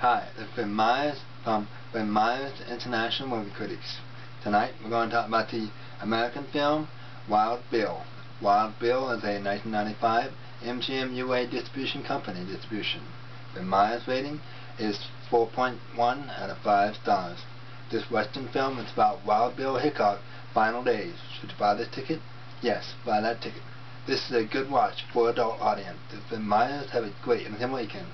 Hi, this Ben Meyers from Ben Meyers International Movie Critics. Tonight we're going to talk about the American film Wild Bill. Wild Bill is a 1995 MGM UA distribution company distribution. Ben Meyers rating is 4.1 out of 5 stars. This western film is about Wild Bill Hickok final days. Should you buy this ticket? Yes, buy that ticket. This is a good watch for adult audience. The Meyers have a great and weekend.